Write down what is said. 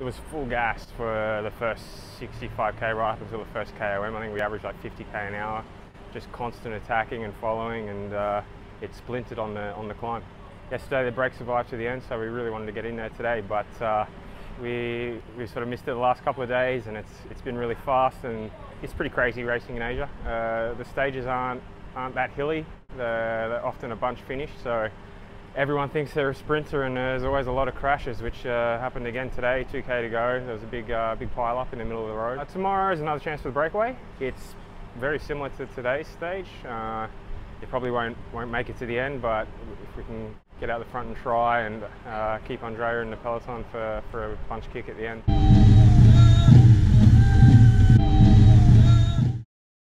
It was full gas for the first 65k right up until the first KOM. I think we averaged like 50k an hour, just constant attacking and following, and uh, it splintered on the on the climb. Yesterday the break survived to the end, so we really wanted to get in there today, but uh, we we sort of missed it the last couple of days, and it's it's been really fast and it's pretty crazy racing in Asia. Uh, the stages aren't aren't that hilly. They're, they're often a bunch finish, so everyone thinks they're a sprinter and there's always a lot of crashes, which uh, happened again today, 2k to go. There was a big, uh, big pile up in the middle of the road. Uh, tomorrow is another chance for the breakaway. It's very similar to today's stage. Uh, it probably won't, won't make it to the end, but if we can get out the front and try and uh, keep Andrea in the peloton for, for a punch kick at the end.